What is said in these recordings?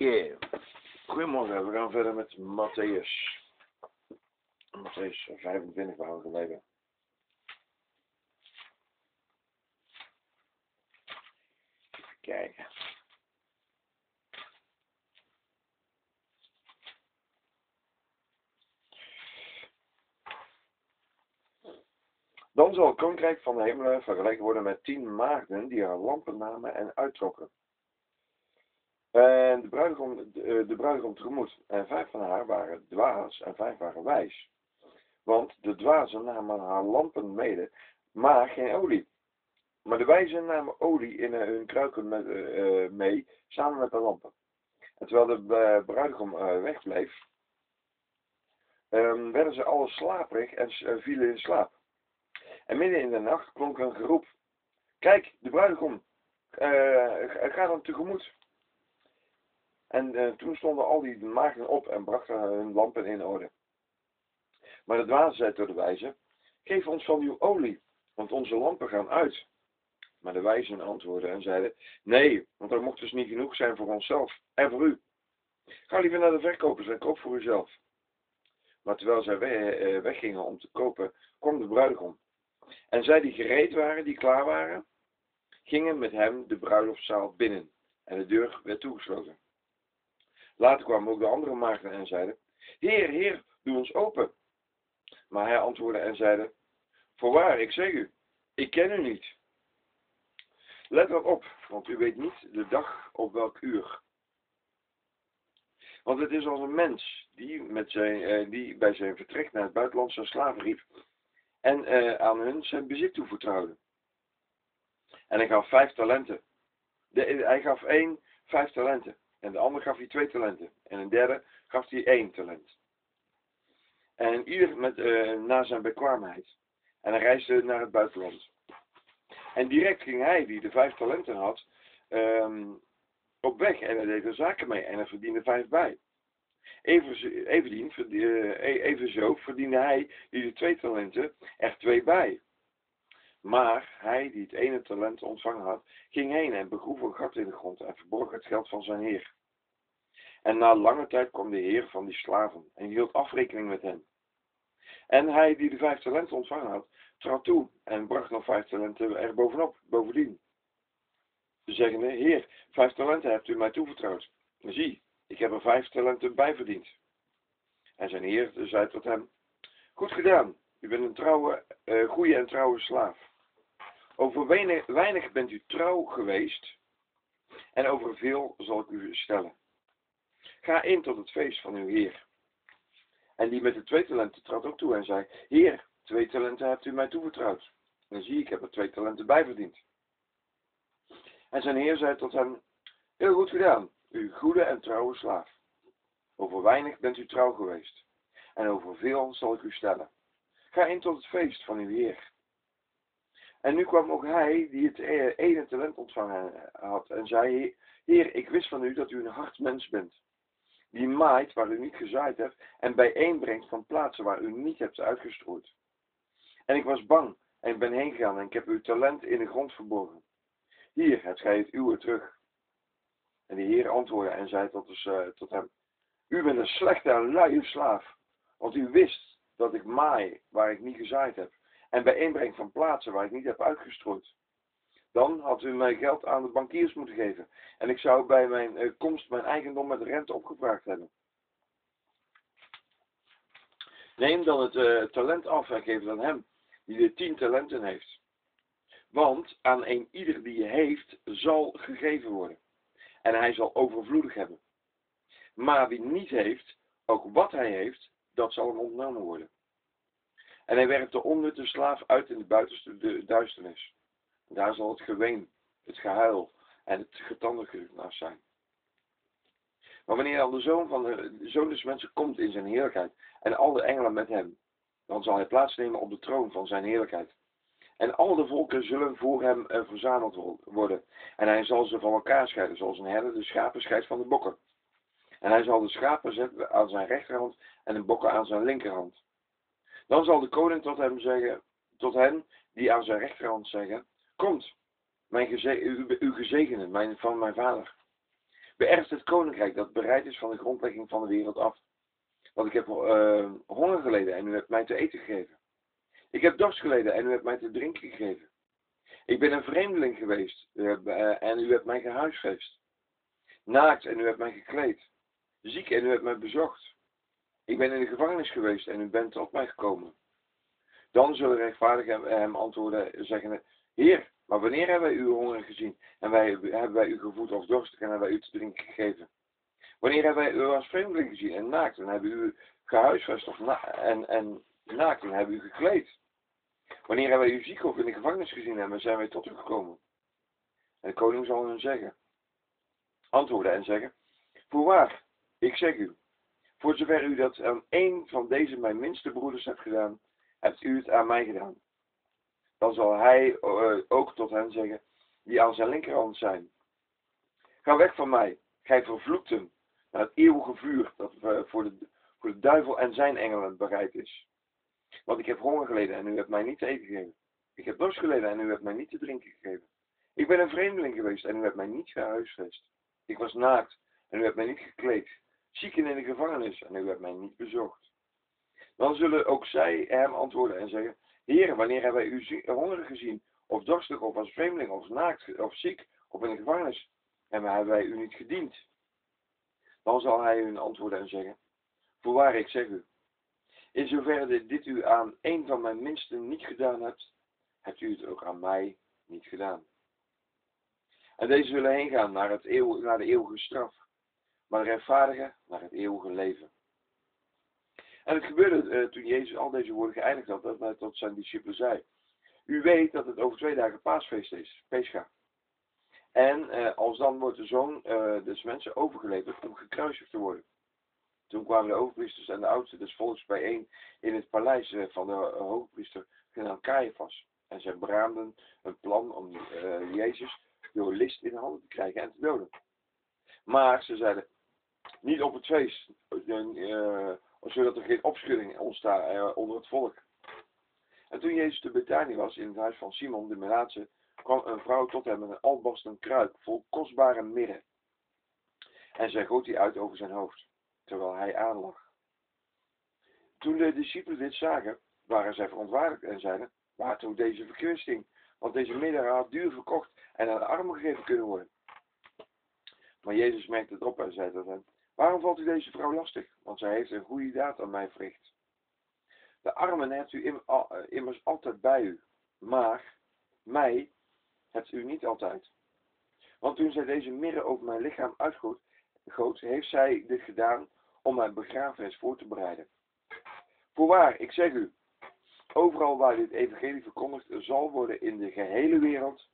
Yeah. Goedemorgen, we gaan verder met Matthäus. Matthäus 25 waar we gebleven. Even kijken. Dan zal het koninkrijk van de hemelen vergeleken worden met tien maagden die haar lampen namen en uittrokken. En de bruidegom, de, eh, de bruidegom tegemoet. En vijf van haar waren dwaas en vijf waren wijs. Want de dwazen namen haar lampen mede, maar geen olie. Maar de wijzen namen olie in hun kruiken mee, samen met de lampen. En terwijl de bruidegom uh, wegbleef, um, werden ze alle slaperig en vielen in slaap. En midden in de nacht klonk een geroep. Kijk, de bruidegom gaat hem tegemoet. En uh, toen stonden al die maagden op en brachten hun lampen in orde. Maar de dwaas zei tot de wijze, geef ons van uw olie, want onze lampen gaan uit. Maar de wijzen antwoordden en zeiden, nee, want er mocht dus niet genoeg zijn voor onszelf en voor u. Ga liever naar de verkopers en koop voor uzelf. Maar terwijl zij eh, weggingen om te kopen, kwam de bruidegom. En zij die gereed waren, die klaar waren, gingen met hem de bruiloftszaal binnen. En de deur werd toegesloten. Later kwamen ook de andere maagden en zeiden, Heer, Heer, doe ons open. Maar hij antwoordde en zeide, Voorwaar, ik zeg u, ik ken u niet. Let erop, want u weet niet de dag op welk uur. Want het is als een mens die, met zijn, eh, die bij zijn vertrek naar het buitenland zijn slaven riep en eh, aan hun zijn bezit toevertrouwde. En hij gaf vijf talenten. Hij gaf één vijf talenten. En de ander gaf hij twee talenten. En een derde gaf hij één talent. En ieder met, uh, naar zijn bekwaamheid. En hij reisde naar het buitenland. En direct ging hij, die de vijf talenten had, um, op weg. En hij deed er zaken mee. En hij verdiende vijf bij. Even, evendien, uh, evenzo verdiende hij, die de twee talenten, er twee bij. Maar hij, die het ene talent ontvangen had, ging heen en begroef een gat in de grond en verborg het geld van zijn heer. En na lange tijd kwam de heer van die slaven en hield afrekening met hen. En hij, die de vijf talenten ontvangen had, trad toe en bracht nog vijf talenten er bovenop, bovendien. Zeggende, heer, vijf talenten hebt u mij toevertrouwd. Zie, ik heb er vijf talenten bij verdiend. En zijn heer zei tot hem, goed gedaan, u bent een trouwe, uh, goede en trouwe slaaf. Over weinig, bent u trouw geweest en over veel zal ik u stellen. Ga in tot het feest van uw Heer. En die met de twee talenten trad ook toe en zei, Heer, twee talenten hebt u mij toevertrouwd. En zie, ik heb er twee talenten bij verdiend. En zijn Heer zei tot hem, heel goed gedaan, uw goede en trouwe slaaf. Over weinig bent u trouw geweest. En over veel zal ik u stellen. Ga in tot het feest van uw Heer. En nu kwam ook hij, die het e-, ene talent ontvangen had, en zei, Heer, ik wist van u dat u een hard mens bent. Die maait waar u niet gezaaid hebt, en bijeenbrengt van plaatsen waar u niet hebt uitgestrooid. En ik was bang, en ben heen gegaan, en ik heb uw talent in de grond verborgen. Hier, het gij het uwe terug. En de Heer antwoordde en zei tot, dus, tot hem, U bent een slechte en luie slaaf, want u wist dat ik maai waar ik niet gezaaid heb en bijeenbreng van plaatsen waar ik niet heb uitgestrooid. Dan had u mij geld aan de bankiers moeten geven. En ik zou bij mijn uh, komst mijn eigendom met rente opgevraagd hebben. Neem dan het uh, talent af en geef het aan hem, die de tien talenten heeft. Want aan een ieder die je heeft, zal gegeven worden. En hij zal overvloedig hebben. Maar wie niet heeft, ook wat hij heeft, dat zal hem ontnomen worden. En hij werpt de onnutte slaaf uit in de buitenste duisternis. daar zal het geween, het gehuil en het getandengerucht zijn. Maar wanneer dan de zoon van de, de zoon des mensen komt in zijn heerlijkheid en al de engelen met hem, dan zal hij plaatsnemen op de troon van zijn heerlijkheid. En al de volken zullen voor hem uh, verzameld worden. En hij zal ze van elkaar scheiden, zoals een herder de schapen scheidt van de bokken. En hij zal de schapen zetten aan zijn rechterhand en de bokken aan zijn linkerhand. Dan zal de koning tot hem zeggen, tot hen die aan zijn rechterhand zeggen, komt, mijn uw, gezegende mijn, van mijn vader. Beërft het koninkrijk dat bereid is van de grondlegging van de wereld af. Want ik heb uh, honger geleden en u hebt mij te eten gegeven. Ik heb dorst geleden en u hebt mij te drinken gegeven. Ik ben een vreemdeling geweest uh, en u hebt mij gehuisvest. Naakt en u hebt mij gekleed. Ziek en u hebt mij bezocht. Ik ben in de gevangenis geweest en u bent tot mij gekomen. Dan zullen rechtvaardigen hem antwoorden, zeggen: Heer, maar wanneer hebben wij uw honger gezien en wij, hebben wij u gevoed of dorstig en hebben wij u te drinken gegeven? Wanneer hebben wij u als vreemdeling gezien en naakt en hebben u gehuisvest of en, en naakt en hebben u gekleed? Wanneer hebben wij u ziek of in de gevangenis gezien en zijn wij tot u gekomen? En de koning zal hun zeggen, antwoorden en zeggen, voorwaar, ik zeg u, voor zover u dat aan één van deze mijn minste broeders hebt gedaan, hebt u het aan mij gedaan. Dan zal hij uh, ook tot hen zeggen, die aan zijn linkerhand zijn. Ga weg van mij, gij vervloekten, naar het eeuwige vuur dat uh, voor, de, voor de duivel en zijn engelen bereid is. Want ik heb honger geleden en u hebt mij niet te eten gegeven. Ik heb dorst geleden en u hebt mij niet te drinken gegeven. Ik ben een vreemdeling geweest en u hebt mij niet gehuisvest. Ik was naakt en u hebt mij niet gekleed. Ziek in de gevangenis en u hebt mij niet bezocht. Dan zullen ook zij hem antwoorden en zeggen, Heer, wanneer hebben wij u hongerig gezien, of dorstig, of als vreemdeling, of naakt, of ziek, of in de gevangenis, en hebben wij u niet gediend? Dan zal hij hun antwoorden en zeggen, voorwaar ik zeg u, in zoverre dit u aan een van mijn minsten niet gedaan hebt, hebt u het ook aan mij niet gedaan. En deze zullen heen gaan naar, het eeuw, naar de eeuwige straf, maar rechtvaardigen naar het eeuwige leven. En het gebeurde uh, toen Jezus al deze woorden geëindigd had, dat hij tot zijn discipelen zei. U weet dat het over twee dagen paasfeest is, Pescha. En uh, als dan wordt de zoon uh, des mensen overgeleverd om gekruisigd te worden. Toen kwamen de overpriesters en de oudsten des volks bijeen in het paleis van de hoogpriester genaamd Caiaphas. En zij beraamden een plan om Jezus door list in de handen te krijgen en te doden. Maar ze zeiden, niet op het feest, zodat er geen opschudding ontstaat uh, onder het volk. En toen Jezus te Betanië was, in het huis van Simon de Melaatse, kwam een vrouw tot hem met een albasten kruik vol kostbare mirre. En zij goot die uit over zijn hoofd, terwijl hij aanlag. Toen de discipelen dit zagen, waren zij verontwaardigd en zeiden, waartoe deze verkwisting? Want deze mirre had duur verkocht en aan de armen gegeven kunnen worden. Maar Jezus merkte het op en zei tot hem, Waarom valt u deze vrouw lastig? Want zij heeft een goede daad aan mij verricht. De armen hebt u eh, immers altijd bij u, maar mij hebt u niet altijd. Want toen zij deze mirre over mijn lichaam uitgoot, heeft zij dit gedaan om mijn begrafenis voor te bereiden. Voorwaar, ik zeg u, overal waar dit evangelie verkondigd zal worden in de gehele wereld,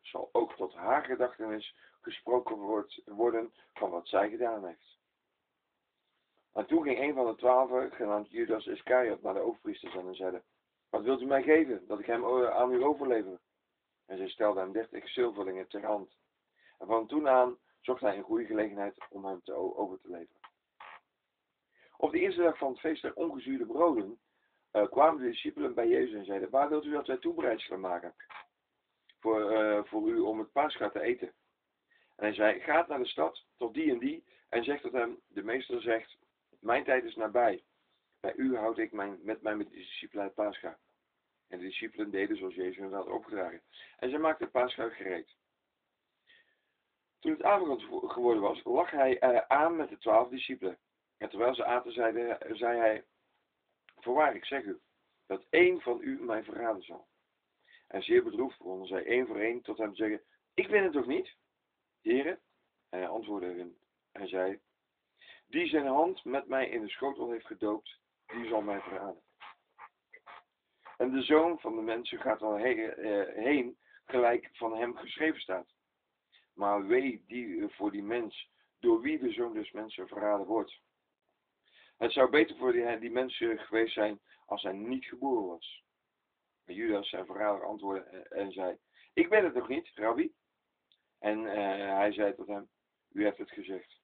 zal ook tot haar gedachtenis gesproken worden van wat zij gedaan heeft. Maar toen ging een van de twaalf, genaamd Judas Iscariot, naar de overpriesters en zeide, wat wilt u mij geven, dat ik hem aan u overlever? En zij stelde hem dertig zilverlingen ter hand. En van toen aan zocht hij een goede gelegenheid om hem te over te leveren. Op de eerste dag van het feest der ongezuurde broden uh, kwamen de discipelen bij Jezus en zeiden, waar wilt u dat wij toebereidselen maken voor, uh, voor u om het paascha te eten? En hij zei, gaat naar de stad tot die en die en zegt tot hem, de meester zegt, mijn tijd is nabij. Bij u houd ik mijn, met mijn discipelen het paascha. En de discipelen deden zoals Jezus hen had opgedragen. En zij maakten het paascha gereed. Toen het avond geworden was, lag hij aan met de twaalf discipelen. En terwijl ze aten, zei, zei hij, voorwaar, ik zeg u, dat één van u mij verraden zal. En zeer bedroefd begonnen zij één voor één tot hem te zeggen, ik ben het toch niet, heren? En hij antwoordde hen en zei, die zijn hand met mij in de schotel heeft gedoopt, die zal mij verraden. En de zoon van de mensen gaat al eh, heen, gelijk van hem geschreven staat. Maar wee die, voor die mens, door wie de zoon des mensen verraden wordt. Het zou beter voor die, die mensen geweest zijn als hij niet geboren was. Maar Judas, zijn verrader, antwoordde en zei, ik ben het nog niet, rabbi. En hij zei tot hem, u hebt het gezegd.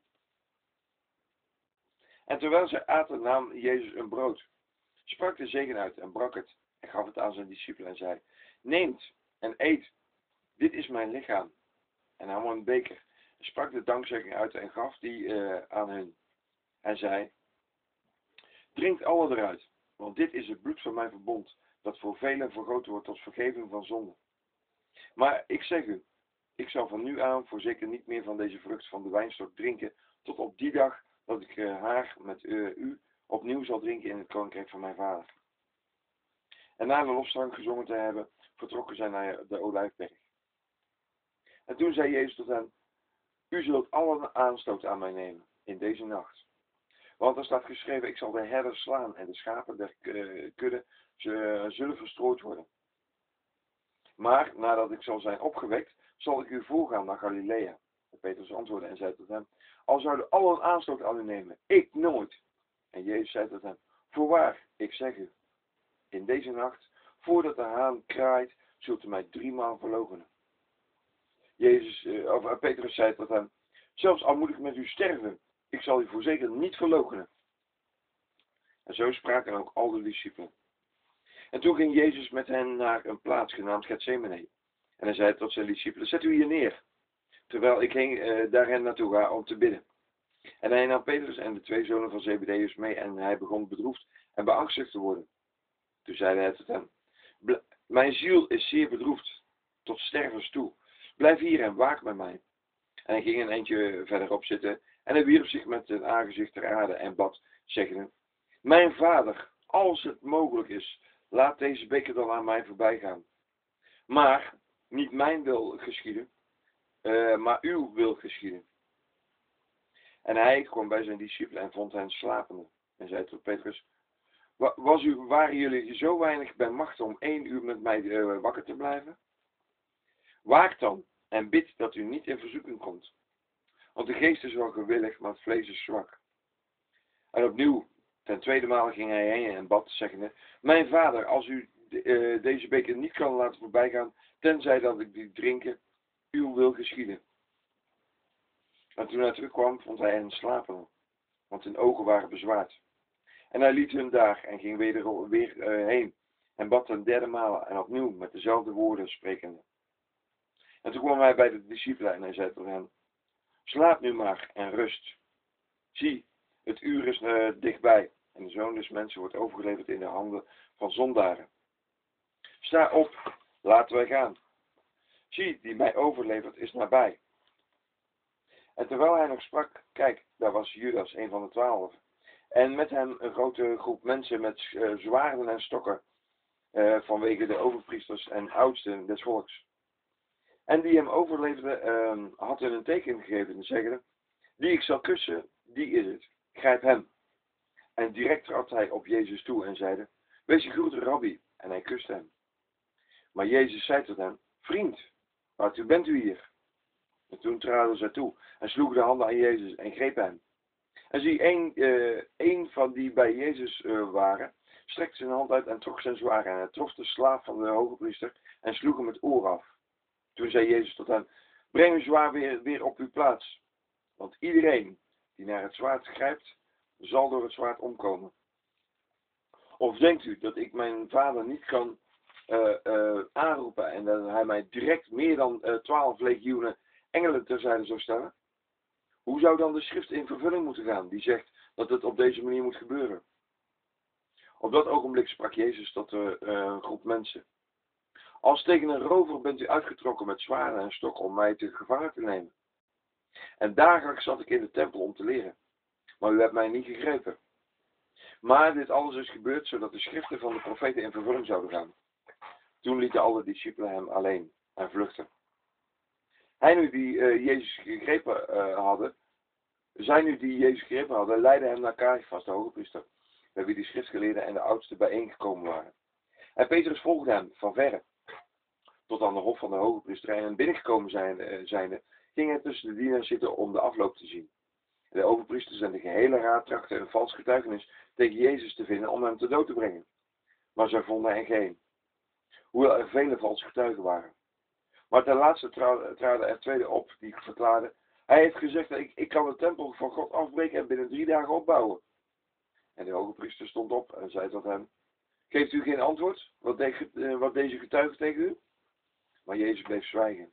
En terwijl zij aten, nam Jezus een brood, sprak de zegen uit en brak het en gaf het aan zijn discipelen en zei, neemt en eet, dit is mijn lichaam. En nam een beker, sprak de dankzegging uit en gaf die uh, aan hen. En zei, drinkt alle eruit, want dit is het bloed van mijn verbond, dat voor velen vergroot wordt tot vergeving van zonde. Maar ik zeg u, ik zal van nu aan voorzeker niet meer van deze vrucht van de wijnstok drinken, tot op die dag dat ik uh, haar met uh, u opnieuw zal drinken in het koninkrijk van mijn vader. En na de lofzang gezongen te hebben, vertrokken zij naar de Olijfberg. En toen zei Jezus tot hen, u zult allen aanstoot aan mij nemen in deze nacht. Want er staat geschreven, ik zal de herder slaan en de schapen der kudde zullen verstrooid worden. Maar nadat ik zal zijn opgewekt, zal ik u voorgaan naar Galilea. Petrus antwoordde en zei tot hem, al zouden allen aanstoot aan u nemen, ik nooit. En Jezus zei tot hem, voorwaar, ik zeg u, in deze nacht, voordat de haan kraait, zult u mij driemaal verloochenen. Jezus, eh, of uh, Petrus zei tot hem, zelfs al moet ik met u sterven, ik zal u voorzeker niet verloochenen. En zo spraken ook al de discipelen. En toen ging Jezus met hen naar een plaats genaamd Gethsemane. En hij zei tot zijn discipelen, zet u hier neer, terwijl ik heen, uh, daarhen naartoe ga om te bidden. En hij nam Petrus en de twee zonen van Zebedeus mee en hij begon bedroefd en beangstigd te worden. Toen zei hij tot hem, mijn ziel is zeer bedroefd, tot stervens toe. Blijf hier en waak met mij. En hij ging een eindje verderop zitten en hij wierp zich met zijn aangezicht ter aarde en bad, zeggende, Mijn vader, als het mogelijk is, laat deze beker dan aan mij voorbij gaan. Maar niet mijn wil geschieden, uh, maar uw wil geschieden. En hij kwam bij zijn discipelen en vond hen slapende. En zei tot Petrus, was u, waren jullie zo weinig bij macht om één uur met mij uh, wakker te blijven? Waak dan en bid dat u niet in verzoeking komt. Want de geest is wel gewillig, maar het vlees is zwak. En opnieuw, ten tweede maal ging hij heen en bad, zeggende, Mijn vader, als u de, uh, deze beker niet kan laten voorbijgaan, tenzij dat ik die drinken, uw wil geschieden. En toen hij terugkwam, vond hij hen slapen, want hun ogen waren bezwaard. En hij liet hun daar en ging weer, weer uh, heen en bad ten derde maal en opnieuw met dezelfde woorden sprekende. En toen kwam hij bij de discipelen en hij zei tot hen, slaap nu maar en rust. Zie, het uur is uh, dichtbij en de zoon des mensen wordt overgeleverd in de handen van zondaren. Sta op, laten wij gaan. Zie, die mij overlevert is nabij. En terwijl hij nog sprak, kijk, daar was Judas, een van de twaalf. En met hem een grote groep mensen met uh, zwaarden en stokken, uh, vanwege de overpriesters en oudsten des volks. En die hem overleefden, uh, had hun een teken gegeven en zeggen, die ik zal kussen, die is het, grijp hem. En direct trad hij op Jezus toe en zeide, wees je groete rabbi, en hij kuste hem. Maar Jezus zei tot hem, vriend, waartoe bent u hier? En toen traden zij toe en sloegen de handen aan Jezus en grepen hem. En zie, een, een van die bij Jezus uh, waren, strekte zijn hand uit en trok zijn zwaar en hij trof de slaaf van de hoge priester en sloeg hem het oor af. Toen zei Jezus tot hem, breng uw zwaar weer, weer op uw plaats. Want iedereen die naar het zwaard grijpt, zal door het zwaard omkomen. Of denkt u dat ik mijn vader niet kan aanroepen en dat hij mij direct meer dan twaalf uh, legioenen engelen terzijde zou stellen? Hoe zou dan de schrift in vervulling moeten gaan, die zegt dat het op deze manier moet gebeuren? Op dat ogenblik sprak Jezus tot een groep mensen. Als tegen een rover bent u uitgetrokken met zwaarden en stokken om mij te gevangen te nemen. En dagelijks zat ik in de tempel om te leren. Maar u hebt mij niet gegrepen. Maar dit alles is gebeurd zodat de schriften van de profeten in vervulling zouden gaan. Toen lieten alle discipelen hem alleen en vluchten. Hij nu die uh, Jezus gegrepen uh, hadden, zij nu die Jezus gegrepen hadden, leidden hem naar Caiaphas, de hoge priester, bij wie de schriftgeleerden en de oudsten bijeengekomen waren. En Petrus volgde hem van verre, tot aan de hof van de hoge priester. En binnengekomen zijn, uh, zijnde, ging hij tussen de dienaars zitten om de afloop te zien. De overpriesters en de gehele raad trachten een vals getuigenis tegen Jezus te vinden om hem te dood te brengen. Maar zij vonden er geen. Hoewel er vele valse getuigen waren. Maar ten laatste traden er tweede op die verklaarden. Hij heeft gezegd, ik, ik kan de tempel van God afbreken en binnen drie dagen opbouwen. En de hoge priester stond op en zei tot hem, geeft u geen antwoord wat, de, uh, wat deze getuige tegen u? Maar Jezus bleef zwijgen.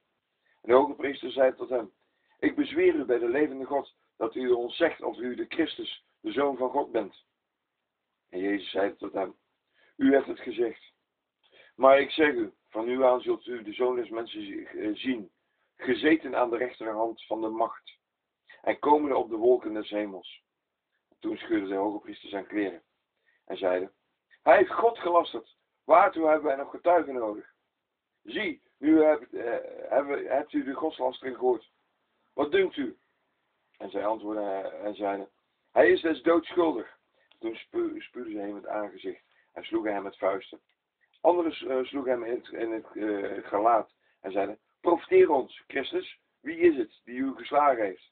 En de hoge priester zei tot hem, Ik bezweer u bij de levende God dat u ons zegt of u de Christus, de Zoon van God bent. En Jezus zei tot hem, u hebt het gezegd. Maar ik zeg u, van nu aan zult u de Zoon des Mensen eh, zien, gezeten aan de rechterhand van de macht, en komende op de wolken des hemels. Toen scheurden de hoge priester zijn kleren en zeiden, hij heeft God gelasterd, waartoe hebben wij nog getuigen nodig? Zie, nu hebt, eh, hebt u de godslastering gehoord. Wat dunkt u? En zij antwoordden en zeiden, hij is des dood schuldig. Toen spuwden ze hem het aangezicht en sloegen hem met vuisten. Anderen uh, sloegen hem in het, in het uh, gelaat en zeiden, profiteer ons, Christus, wie is het die u geslagen heeft?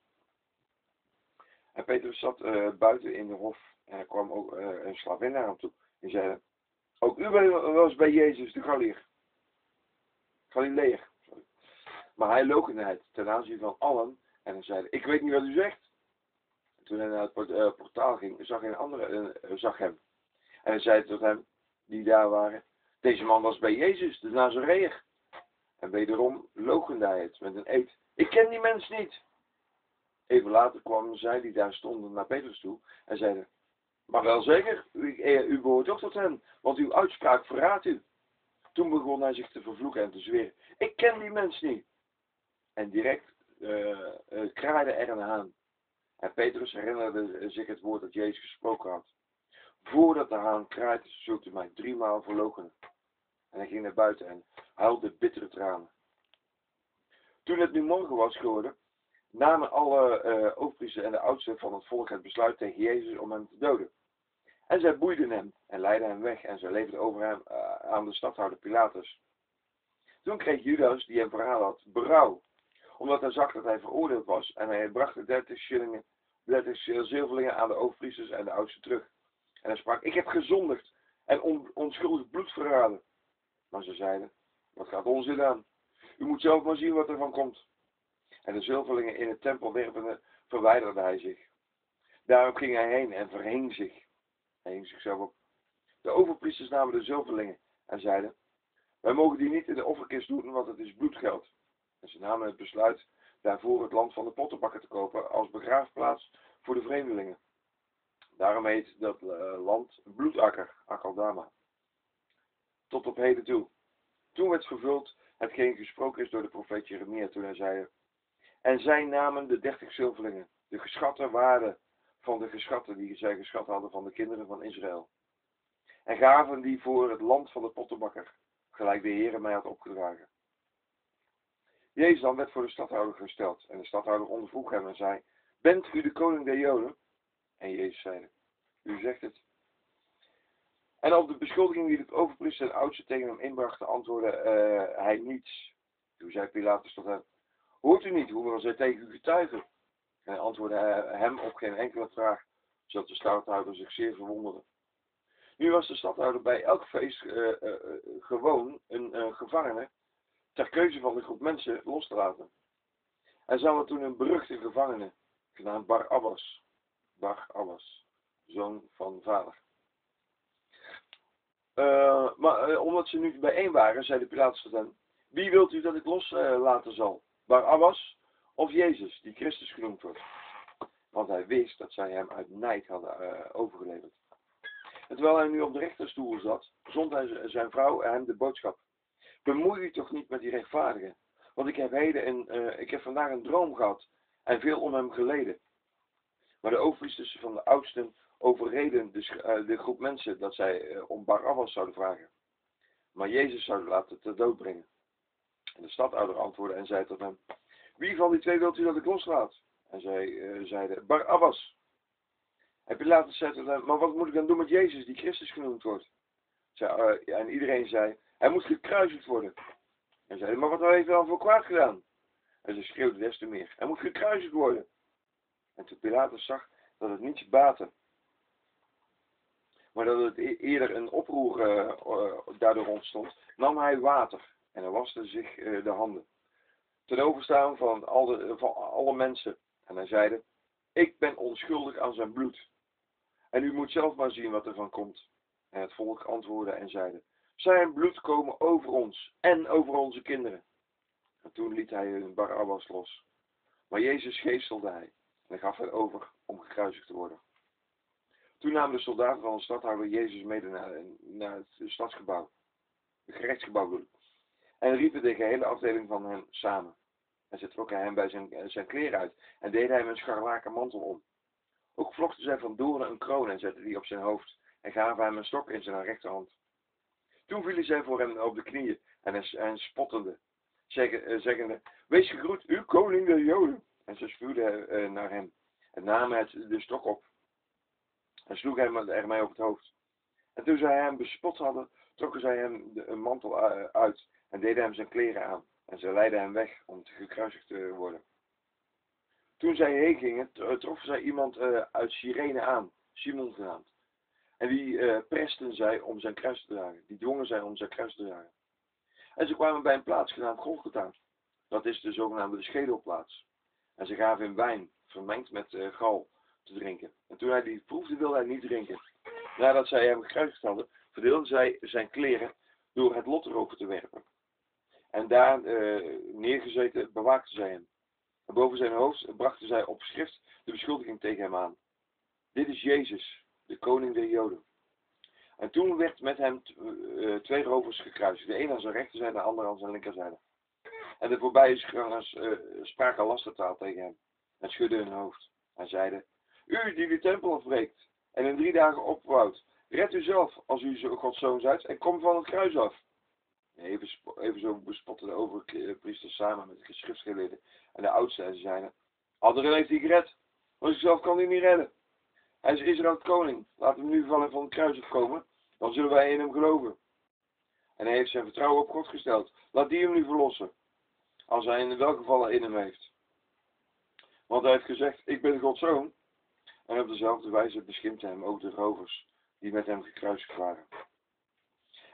En Petrus zat uh, buiten in de hof en er kwam ook een slavin naar hem toe. En zei, ook u was bij Jezus de Galileer. Galileer. Maar hij logende het ten aanzien van allen en hij zei, ik weet niet wat u zegt. En toen hij naar het portaal ging, zag, een andere, zag hem. En hij zei tot hem, die daar waren, deze man was bij Jezus, de Nazareër. En wederom logende hij het met een eed. Ik ken die mens niet. Even later kwamen zij die daar stonden naar Petrus toe en zeiden, maar wel zeker, u, eh, u behoort toch tot hen, want uw uitspraak verraadt u. Toen begon hij zich te vervloeken en te zweren. Ik ken die mens niet. En direct uh, uh, kraaide er een haan. En Petrus herinnerde zich het woord dat Jezus gesproken had. Voordat de haan kraaide, zult u mij driemaal verloochenen. En hij ging naar buiten en huilde bittere tranen. Toen het nu morgen was geworden, namen alle uh, en de oudsten van het volk het besluit tegen Jezus om hem te doden. En zij boeiden hem en leidden hem weg en zij leverden over hem uh, aan de stadhouder Pilatus. Toen kreeg Judas, die hem verhaal had, berouw, omdat hij zag dat hij veroordeeld was en hij bracht de dertig shillingen, dertig zilverlingen aan de overpriesters en de oudsten terug. En hij sprak, ik heb gezondigd en on, onschuldig bloed verraden. Maar ze zeiden, wat gaat ons dit aan? U moet zelf maar zien wat er van komt. En de zilverlingen in het tempel werpende, verwijderde hij zich. Daarop ging hij heen en verhing zich. Hij hing zichzelf op. De overpriesters namen de zilverlingen en zeiden, wij mogen die niet in de offerkist doen, want het is bloedgeld. En ze namen het besluit daarvoor het land van de pottenbakken te kopen als begraafplaats voor de vreemdelingen. Daarom heet dat uh, land bloedakker, Akaldama tot op heden toe. Toen werd vervuld hetgeen gesproken is door de profeet Jeremia toen hij zei, en zij namen de dertig zilverlingen, de geschatte waarde van de geschatten die zij geschat hadden van de kinderen van Israël. En gaven die voor het land van de pottenbakker, gelijk de Heere mij had opgedragen. Jezus dan werd voor de stadhouder gesteld, en de stadhouder ondervroeg hem en zei, Bent u de koning der Joden? En Jezus zei, U zegt het. En op de beschuldiging die de overpriester en oudste tegen hem inbrachten, antwoordde uh, hij niets. Toen zei Pilatus tot hem, hoort u niet hoeveel zij tegen u getuigen? En hij antwoordde hem op geen enkele vraag, zodat de stadhouder zich zeer verwonderde. Nu was de stadhouder bij elk feest uh, gewoon een gevangene ter keuze van de groep mensen los te laten. Hij zag toen een beruchte gevangene, genaamd Bar Abbas. Bar Abbas, zoon van vader. Uh, maar uh, omdat ze nu bijeen waren, zei de Pilatus tot wie wilt u dat ik loslaten laten zal? Barabbas of Jezus, die Christus genoemd wordt? Want hij wist dat zij hem uit nijd hadden overgeleverd. En terwijl hij nu op de rechterstoel zat, zond hij zijn vrouw hem de boodschap. Bemoei u toch niet met die rechtvaardigen, want ik heb, heden een, ik heb vandaag een droom gehad en veel om hem geleden. Maar de overpriesters van de oudsten overreden de, uh, de groep mensen dat zij uh, om Barabbas zouden vragen. Maar Jezus zouden laten te dood brengen. En de stadouder antwoordde en zei tot hem, wie van die twee wilt u dat ik loslaat? En zij uh, zeiden, Barabbas. En Pilatus zei tot hem, maar wat moet ik dan doen met Jezus, die Christus genoemd wordt? Zij, en iedereen zei, hij moet gekruisigd worden. En zei, maar wat heeft hij dan voor kwaad gedaan? En ze schreeuwden des te meer, hij moet gekruisigd worden. En toen Pilatus zag dat het niets baatte, maar dat het e-, eerder een oproer uh, daardoor ontstond, nam hij water en hij waste zich uh, de handen. Ten overstaan van, al de, van alle mensen. En hij zeide, ik ben onschuldig aan zijn bloed. En u moet zelf maar zien wat er van komt. En het volk antwoordde en zeide, zijn bloed komen over ons en over onze kinderen. En toen liet hij een Barabbas los, Maar Jezus geestelde hij en gaf hij over om gekruisigd te worden. Toen namen de soldaten van de stadhouder Jezus mede naar, naar het stadsgebouw, het gerechtsgebouw en riepen de gehele afdeling van hen samen. En ze trokken hem bij zijn, zijn uit en deden hem een scharlaken mantel om. Ook vlochten zij van doornen een kroon en zetten die op zijn hoofd en gaven hem een stok in zijn rechterhand. Toen vielen zij voor hem op de knieën en, en spottenden, eh, zeggende, wees gegroet, uw koning der Joden. En ze spuwden uh, naar hem en namen het, de stok op en sloegen hem ermee op het hoofd. En toen zij hem bespot hadden, trokken zij hem de, een mantel eh, uit en deden hem zijn kleren aan. En ze leidden hem weg om te gekruisigd te worden. Toen zij heen gingen, troffen zij iemand uit Cyrene aan, Simon genaamd. En die uh, presten zij om zijn kruis te dragen. Die dwongen zij om zijn kruis te dragen. En ze kwamen bij een plaats genaamd Golgotha. Dat is de zogenaamde schedelplaats. En ze gaven hem wijn, vermengd met gal, te drinken. En toen hij die proefde, wilde hij niet drinken. Nadat zij hem gekruisigd hadden, verdeelden zij zijn kleren door het lot erover te werpen. En daar uh, neergezeten bewaakten zij hem. En boven zijn hoofd brachten zij op schrift de beschuldiging tegen hem aan. Dit is Jezus, de koning der Joden. En toen werd met hem uh, twee rovers gekruisigd. De een aan zijn rechterzijde, de ander aan zijn linkerzijde. En de voorbijgangers uh, spraken lastertaal tegen hem. En schudden hun hoofd. En zeiden, u die de tempel afbreekt en in drie dagen opbouwt, red u zelf als u Gods zoon zijt en kom van het kruis af. Even, zo bespotten de overpriesters samen met de geschriftsgeleerden en de oudsten en ze zeiden, anderen heeft hij gered, maar zichzelf kan hij niet redden. Hij is Israël koning. Laat hem nu vallen van het kruis afkomen. Dan zullen wij in hem geloven. En hij heeft zijn vertrouwen op God gesteld. Laat die hem nu verlossen. Als hij in welk geval in hem heeft. Want hij heeft gezegd, ik ben Gods zoon. En op dezelfde wijze beschimpte hem ook de rovers die met hem gekruisigd waren.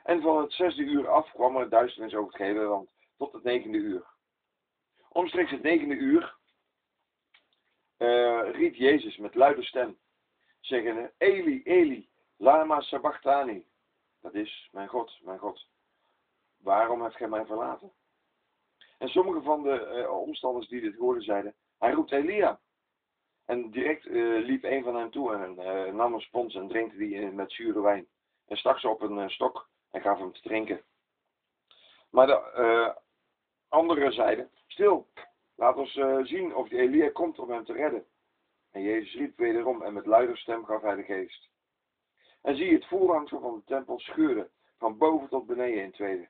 En van het zesde uur af kwam er duisternis over het gehele land tot het negende uur. Omstreeks het negende uur uh, riep Jezus met luide stem zeggen Eli, Eli, lama sabachthani. Dat is, mijn God, mijn God, waarom hebt gij mij verlaten? En sommige van de uh, omstanders die dit hoorden zeiden, hij roept Elia. En direct uh, liep een van hen toe en uh, nam een spons en drinkte die met zure wijn. En stak ze op een stok en gaf hem te drinken. Maar de anderen zeiden, stil, laat ons zien of die Elia komt om hem te redden. En Jezus riep wederom en met luider stem gaf hij de geest. En zie het voorhangsel van de tempel scheurde, van boven tot beneden in tweede.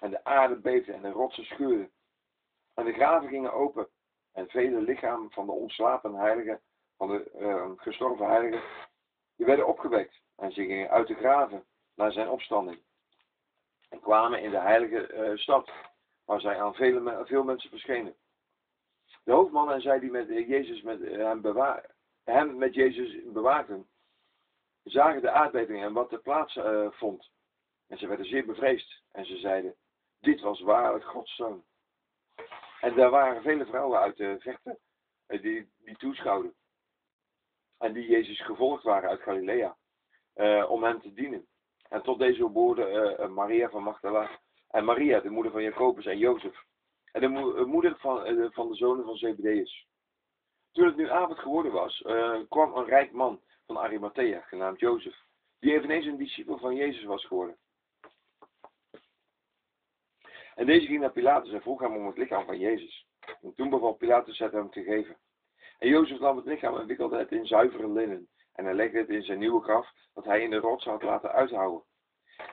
En de aarde beefde en de rotsen scheurden. En de graven gingen open. En vele lichamen van de ontslapen heiligen, van de uh, gestorven heiligen, die werden opgewekt. En ze gingen uit de graven naar zijn opstanding. En kwamen in de heilige uh, stad, waar zij aan vele, veel mensen verschenen. De hoofdman en zij die met Jezus met hem, bewaar, hem met Jezus bewaakten, zagen de aardbeving en wat er plaats vond. En ze werden zeer bevreesd. En ze zeiden, dit was waarlijk Gods zoon. En daar waren vele vrouwen uit de vechten uh, die, die toeschouwden. En die Jezus gevolgd waren uit Galilea. Uh, om hem te dienen. En tot deze woorden Maria van Magdala en Maria, de moeder van Jacobus en Jozef. En de moeder van, van de zonen van Zebedeus. Toen het nu avond geworden was, kwam een rijk man van Arimathea, genaamd Jozef, die eveneens een discipel van Jezus was geworden. En deze ging naar Pilatus en vroeg hem om het lichaam van Jezus. En toen beval Pilatus het hem te geven. En Jozef nam het lichaam en wikkelde het in zuivere linnen. En hij legde het in zijn nieuwe graf, dat hij in de rots had laten uithouden.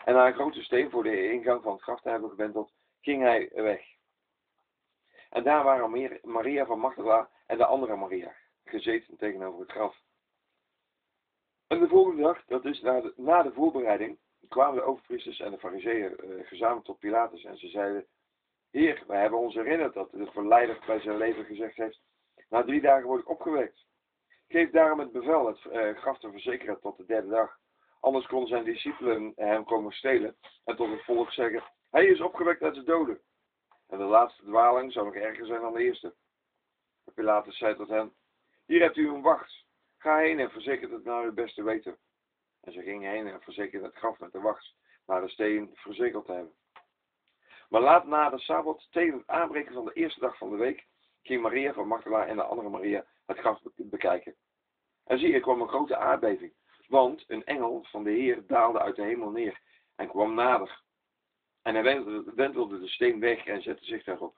En na een grote steen voor de ingang van het graf te hebben gewendeld, ging hij weg. En daar waren Maria van Magdala en de andere Maria, gezeten tegenover het graf. En de volgende dag, dat is na de, na de voorbereiding, kwamen de overpriesters en de fariseeën gezamenlijk tot Pilatus en ze zeiden, Heer, wij hebben ons herinnerd dat de verleider bij zijn leven gezegd heeft, na drie dagen word ik opgewekt. Geef daarom het bevel het uh, graf te verzekeren tot de derde dag. Anders konden zijn discipelen hem komen stelen en tot het volk zeggen, hij is opgewekt uit de doden. En de laatste dwaling zou nog erger zijn dan de eerste. Pilatus zei tot hen, hier hebt u een wacht. Ga heen en verzeker het naar uw beste weten. En ze gingen heen en verzekerden het graf met de wacht, naar de steen verzekerd te hebben. Maar laat na de Sabbat, tegen het aanbreken van de eerste dag van de week, ging Maria van Magdala en de andere Maria het graf bekijken. En zie, er kwam een grote aardbeving, want een engel van de Heer daalde uit de hemel neer en kwam nader. En hij wentelde de steen weg en zette zich daarop.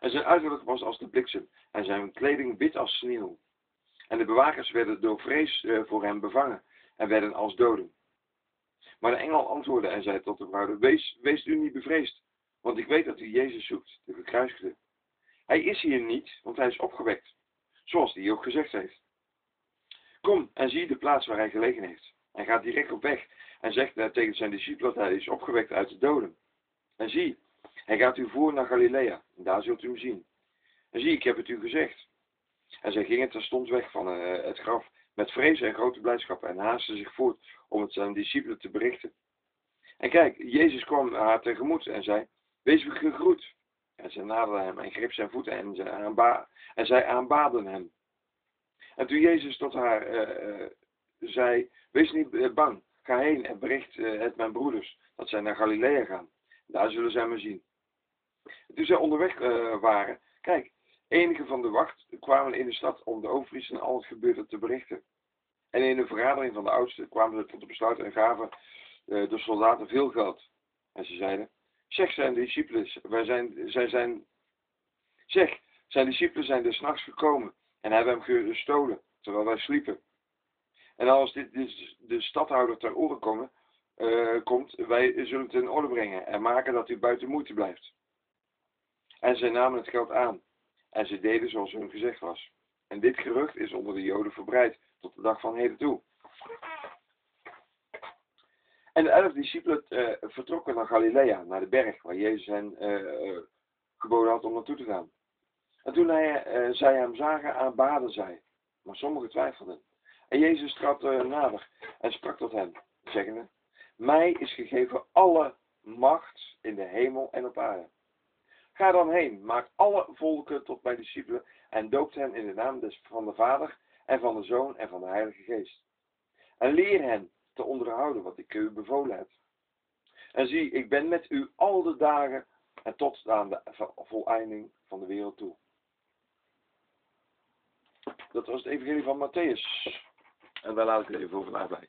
En zijn uiterlijk was als de bliksem en zijn kleding wit als sneeuw. En de bewakers werden door vrees eh, voor hem bevangen en werden als doden. Maar de engel antwoordde en zei tot de vrouw, wees, u niet bevreesd, want ik weet dat u Jezus zoekt, de gekruisigde. Hij is hier niet, want hij is opgewekt, zoals hij ook gezegd heeft. Kom en zie de plaats waar hij gelegen heeft. En gaat direct op weg en zegt tegen zijn discipelen dat hij is opgewekt uit de doden. En zie, hij gaat u voor naar Galilea, en daar zult u hem zien. En zie, ik heb het u gezegd. En zij gingen terstond weg van uh, het graf met vrees en grote blijdschap en haasten zich voort om het zijn discipelen te berichten. En kijk, Jezus kwam haar tegemoet en zei, wees gegroet. En zij naderde hem en greep zijn voeten en, zij, aanba en aanbaden hem. En toen Jezus tot haar uh, uh, zei, wees niet bang, ga heen en bericht het mijn broeders, dat zij naar Galilea gaan. Daar zullen zij me zien. Toen zij onderweg waren, kijk, Enige van de wacht kwamen in de stad om de overvries en al het gebeurde te berichten. En in de vergadering van de oudsten kwamen ze tot de besluit en gaven uh, de soldaten veel geld. En ze zeiden, zeg zijn discipelen, wij zijn, zij zijn, zeg, zijn discipelen zijn er s'nachts gekomen en hebben hem gestolen, terwijl wij sliepen. En als dit de, de stadhouder ter oren uh, komt, wij zullen het in orde brengen en maken dat u buiten moeite blijft. En zij namen het geld aan. En ze deden zoals hun gezegd was. En dit gerucht is onder de Joden verbreid tot de dag van heden toe. En de elf discipelen uh, vertrokken naar Galilea, naar de berg waar Jezus hen uh, geboden had om naartoe te gaan. En toen hij, zij hem zagen, aanbaden zij. Maar sommigen twijfelden. En Jezus trad nader en sprak tot hen, zeggende, Mij is gegeven alle macht in de hemel en op aarde. Ga dan heen, maak alle volken tot mijn discipelen en doopt hen in de naam des, van de Vader en van de Zoon en van de Heilige Geest. En leer hen te onderhouden wat ik u bevolen heb. En zie, ik ben met u al de dagen en tot aan de voleinding van de wereld toe. Dat was het evangelie van Matthäus. En daar laat ik het even over bij.